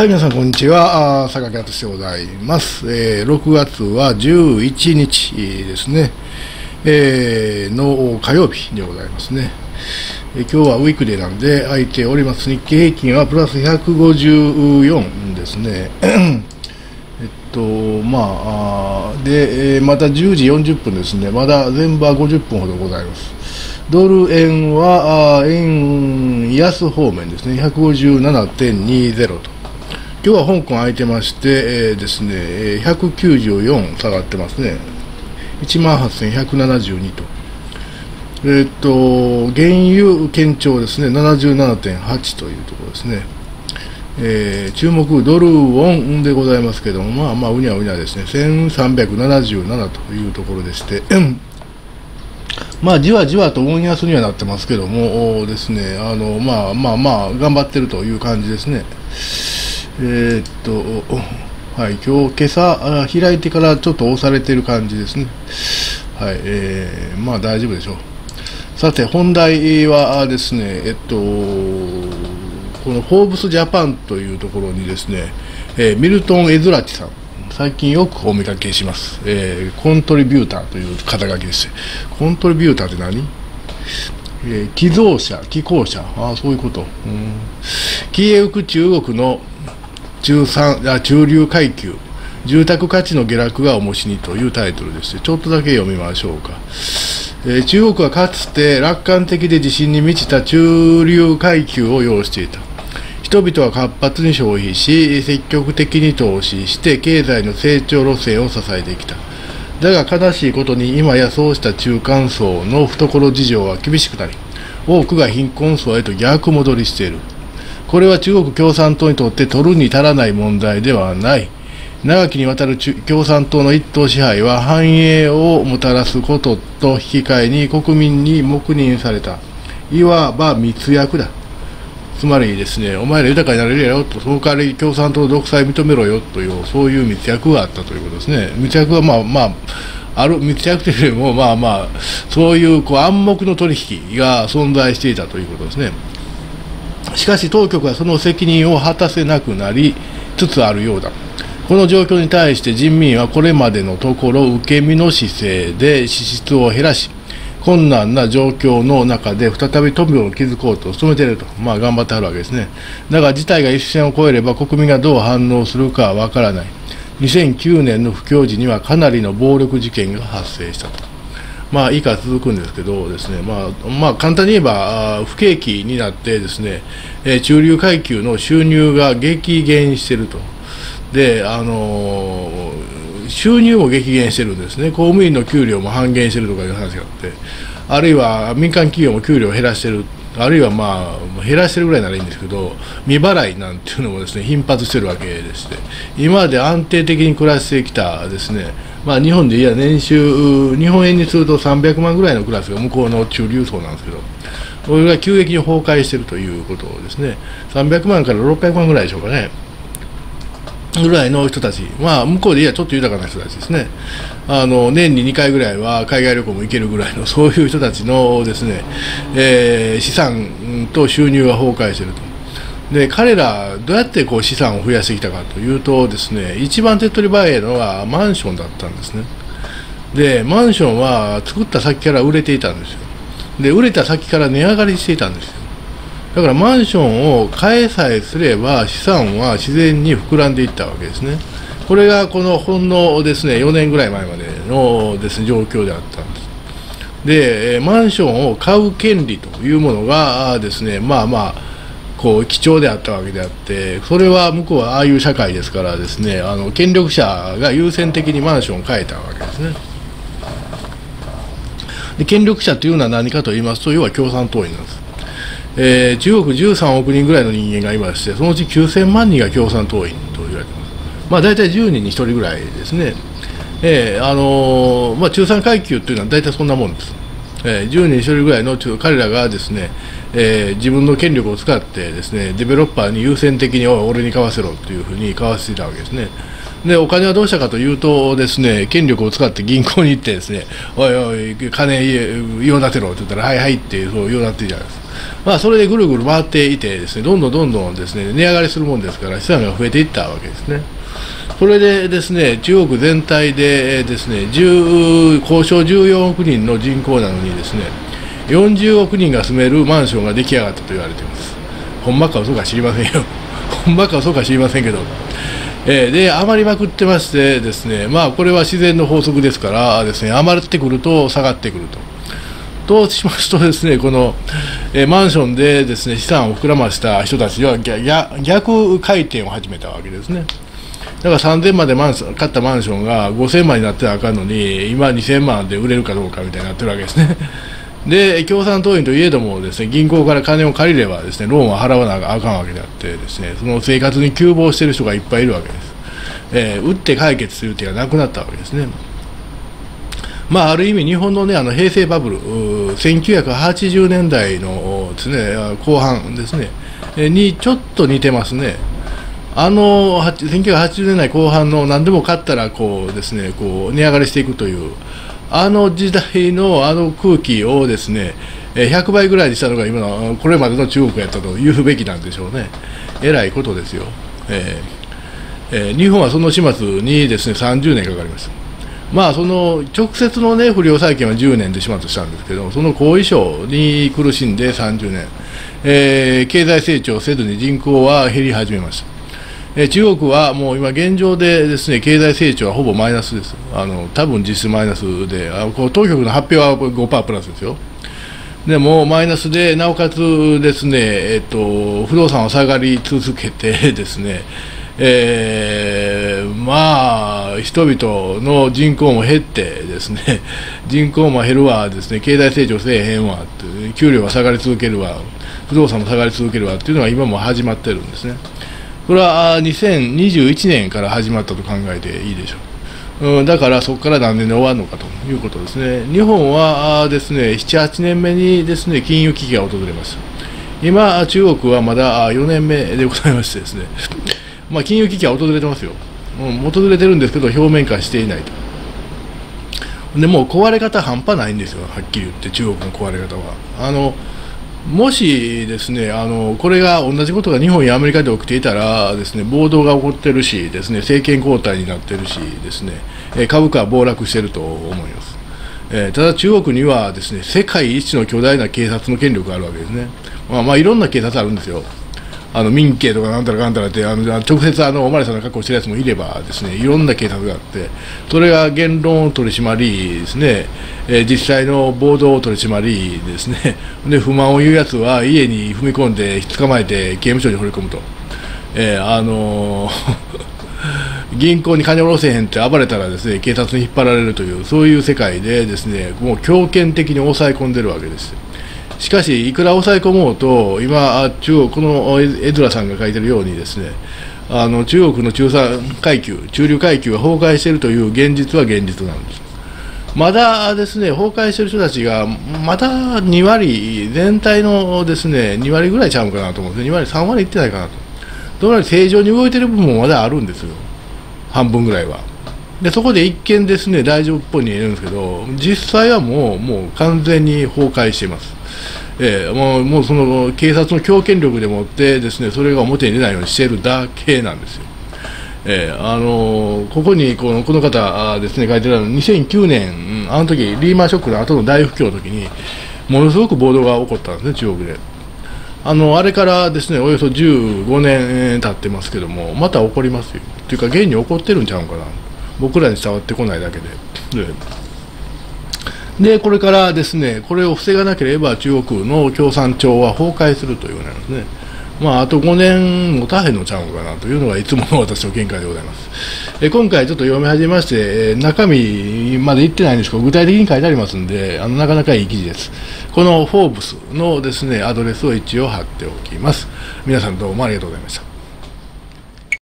はい、皆さん、こんにちは。坂木敦でございます。えー6月は11日ですね、えーの火曜日でございますね。えー今日はウィークデーなんで、空いております。日経平均はプラス154ですね。えっと、まあ、で、えーまた10時40分ですね。まだ全場50分ほどございます。ドル円は、円安方面ですね。157.20と。今日は香港空いてまして、えーですね、194下がってますね。18,172と。えーっと、原油堅調ですね、77.8というところですね。えー注目ドルウォンでございますけども、まあまあ、うにゃうにゃですね、1377というところでして、まあ、じわじわとウォン安にはなってますけども、ですね、あの、まあまあまあ、頑張ってるという感じですね。えーっと、はい、今日、今朝、開いてからちょっと押されてる感じですね。はい、えーまあ大丈夫でしょう。さて、本題はですね、えっと、このフォーブスジャパンというところにですね、えーミルトン・エズラチさん、最近よくお見かけします。えーコントリビューターという肩書きです。コントリビューターって何？えー寄贈者、寄港者、ああ、そういうこと。うん消えゆく中国の中産あ中流階級、住宅価値の下落が重しにというタイトルでして、ちょっとだけ読みましょうか。えー中国はかつて楽観的で自信に満ちた中流階級を要していた。人々は活発に消費し、積極的に投資して経済の成長路線を支えてきた。だが悲しいことに今やそうした中間層の懐事情は厳しくなり、多くが貧困層へと逆戻りしている。これは中国共産党にとって取るに足らない問題ではない。長きにわたる共産党の一党支配は繁栄をもたらすことと引き換えに国民に黙認された。いわば密約だ。つまりですね、お前ら豊かになれるやろと、その代わり共産党独裁認めろよという、そういう密約があったということですね。密約はまあまあ、ある密約というよりも、まあまあ、そういうこう暗黙の取引が存在していたということですね。しかし当局はその責任を果たせなくなりつつあるようだ。この状況に対して人民はこれまでのところ受け身の姿勢で支出を減らし、困難な状況の中で再び富を築こうと努めていると、まあ、頑張ってあるわけですね。だが事態が一線を越えれば国民がどう反応するかはわからない。2009年の不況時にはかなりの暴力事件が発生したと。まあ、以下続くんですけどですね、まあ、まあ、簡単に言えば、不景気になってですね、え中流階級の収入が激減してると。で、あの収入も激減してるんですね。公務員の給料も半減してるとかいう話があって、あるいは民間企業も給料を減らしてる。あるいはまあ、減らしてるぐらいならいいんですけど、未払いなんていうのもですね、頻発してるわけでして、今まで安定的に暮らしてきたですね、まあ日本でいや年収、日本円にすると300万ぐらいのクラスが向こうの中流層なんですけど、これが急激に崩壊しているということですね。300万から600万ぐらいでしょうかね。ぐらいの人たち、まあ、向こうでいやちょっと豊かな人たちですね、あの年に2回ぐらいは海外旅行も行けるぐらいの、そういう人たちのですね、えー資産と収入が崩壊していると。で彼ら、どうやってこう資産を増やしてきたかというとですね、一番手っ取り早いのはマンションだったんですね。で、マンションは作った先から売れていたんですよ。で、売れた先から値上がりしていたんですよ。だからマンションを買えさえすれば資産は自然に膨らんでいったわけですね。これがこのほんのですね4年ぐらい前までのですね状況であったんです。で、マンションを買う権利というものがですねまあまあこう貴重であったわけであってそれは向こうはああいう社会ですからですねあの権力者が優先的にマンションを買えたわけですね。で権力者というのは何かと言いますと要は共産党員なんです。えー中国13億人ぐらいの人間がいまして、そのうち9000万人が共産党員と言われてます。まあ、大体10人に1人ぐらいですね。えーあのーまあ、中産階級というのは大体そんなもんです。えー10人に1人ぐらいの彼らがですね、えー自分の権力を使ってですね、デベロッパーに優先的に俺に買わせろというふうに買わせていたわけですね。でお金はどうしたかというとですね権力を使って銀行に行ってですねおいおい金用立てろって言ったらはいはいってそう用立てるじゃないですかまあそれでぐるぐる回っていてですねどんどんどんどんですね値上がりするもんですから資産が増えていったわけですねそれでですね中国全体でですね10交渉14億人の人口なのにですね40億人が住めるマンションが出来上がったと言われていますほんまか嘘か知りませんよ ほんまか嘘か知りませんけどえー、で余りまくってましてですねまあこれは自然の法則ですからですね余ってくると下がってくると。としますとですねこの、え、マンションでですね資産を膨らました人たちは逆回転を始めたわけですね。だから3000万でマン買ったマンションが5000万になってはあかんのに今2000万で売れるかどうかみたいになってるわけですね。で共産党員といえどもですね銀行から金を借りればですねローンは払わなあかんわけであってですねその生活に窮乏している人がいっぱいいるわけです、えー、打って解決する手がなくなったわけですねまあ、ある意味、日本の,、ね、あの平成バブル、1980年代のです、ね、後半ですね、にちょっと似てますね。あの1980年代後半の何でも買ったらこうです、ね、こう値上がりしていくという、あの時代のあの空気をですね100倍ぐらいにしたのが今のこれまでの中国やったと言うべきなんでしょうね、えらいことですよ、えーえー、日本はその始末にですね30年かかりました。まあ、その直接の、ね、不良債権は10年で始末したんですけど、その後遺症に苦しんで30年、えー、経済成長せずに人口は減り始めました。え中国はもう今現状でですね経済成長はほぼマイナスです。あの多分実質マイナスで、あこう当局の発表は5%プラスですよ。でもマイナスでなおかつですねえっと不動産は下がり続けてですね。えー、まあ人々の人口も減ってですね 人口も減るわですね経済成長せえへんわって給料は下がり続けるわ不動産も下がり続けるわっていうのが今も始まってるんですね。これは2021年から始まったと考えていいでしょう。ん、だからそこから何年で終わるのかということですね。日本はですね7、8年目にですね金融危機が訪れます。今、中国はまだ4年目でございましてですね、まあ、金融危機は訪れてますよ、うん、訪れてるんですけど、表面化していないと。でもう壊れ方半端ないんですよ、はっきり言って、中国の壊れ方は。あのもしですねあのこれが同じことが日本やアメリカで起きていたらですね暴動が起こってるしですね政権交代になってるしですね株価は暴落してると思います、えー、ただ中国にはですね世界一の巨大な警察の権力があるわけですね。まあ、まあ、いろんな警察あるんですよ。あの民警とかなんたらかんたらってあの直接あのおまわりさんの格好してるやつもいればですねいろんな警察があってそれが言論を取り締まりですね、えー、実際の暴動を取り締まりですね で不満を言うやつは家に踏み込んで捕まえて刑務所に放り込むと、えー、あのー 銀行に金を下ろせへんって暴れたらですね警察に引っ張られるというそういう世界でですねもう強権的に抑え込んでるわけです。しかし、いくら抑え込もうと、今、中国、このエドラさんが書いてるようにですね、あの中国の中産階級、中流階級が崩壊しているという現実は現実なんです。まだですね、崩壊している人たちが、まだ2割、全体のですね、2割ぐらいちゃうかなと思うんです2割、3割いってないかなと。どうなり正常に動いている部分もまだあるんですよ。半分ぐらいは。で、そこで一見ですね、大丈夫っぽいに言えるんですけど、実際はもう、もう完全に崩壊しています。えー、もうもうその警察の強権力でもってですねそれが表に出ないようにしているだけなんですよ。えー、あの、ここにこのこの方ですね書いてあるの2009年、あの時リーマンショックの後の大不況の時にものすごく暴動が起こったんですね、中国で。あのあれからですねおよそ15年経ってますけども、また起こりますよ。というか、現に起こってるんちゃうかな、僕らに伝わってこないだけで。でで、これからですね、これを防がなければ中国の共産党は崩壊するということなんですね。まあ、あと5年も大変のちゃうかなというのがいつもの私の見解でございます。え今回ちょっと読み始めまして、え中身まで言ってないんですけど、具体的に書いてありますんで、あのなかなかいい記事です。このフォーブスのですね、アドレスを一応貼っておきます。皆さんどうもありがとうございました。